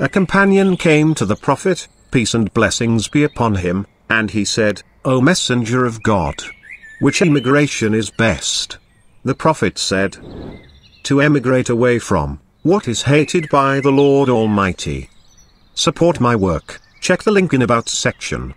A companion came to the Prophet, peace and blessings be upon him, and he said, O Messenger of God! Which emigration is best? The Prophet said, To emigrate away from what is hated by the Lord Almighty. Support my work, check the link in About section.